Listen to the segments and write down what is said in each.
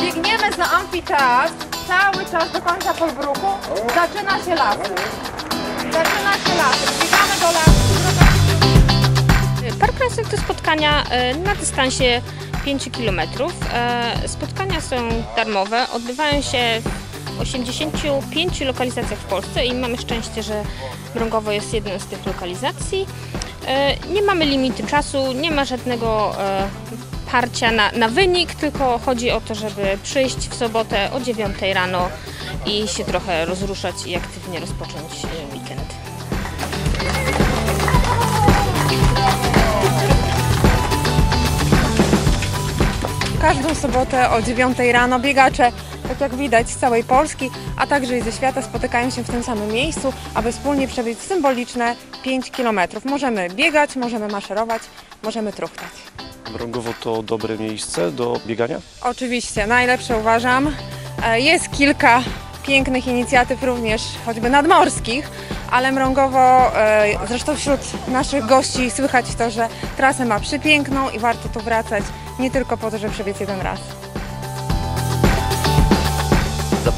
biegniemy za amfiteatr cały czas do końca Polbruku. Zaczyna się las. Zaczyna się las. Biegamy do lasu. Park Krasnych to spotkania e, na dystansie 5 km. Spotkania są darmowe, odbywają się w 85 lokalizacjach w Polsce i mamy szczęście, że Mrągowo jest jedną z tych lokalizacji. E, Nie mamy limitu czasu, nie ma żadnego e, parcia na, na wynik, tylko chodzi o to, żeby przyjść w sobotę o 9 rano i się trochę rozruszać i aktywnie rozpocząć e, weekend. Każdą sobotę o 9 rano biegacze, tak jak widać, z całej Polski, a także i ze świata spotykają się w tym samym miejscu, aby wspólnie przebiec symboliczne 5 km. Możemy biegać, możemy maszerować, możemy truchtać. Mrągowo to dobre miejsce do biegania? Oczywiście, najlepsze uważam. E, Jest kilka pięknych inicjatyw również choćby nadmorskich, ale Mrągowo, e, zresztą wśród naszych gości słychać to, że trasę ma przepiękną i warto tu wracać nie tylko po to, żeby przebiec jeden raz.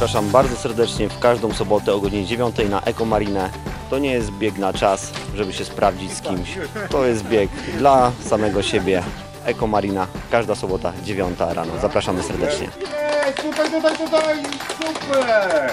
Zapraszam bardzo serdecznie w każdą sobotę o godzinie 9 na Ekomarinę. To nie jest bieg na czas, żeby się sprawdzić z kimś. To jest bieg dla samego siebie. Ekomarina, każda sobota 9 rano. Zapraszamy serdecznie. Super!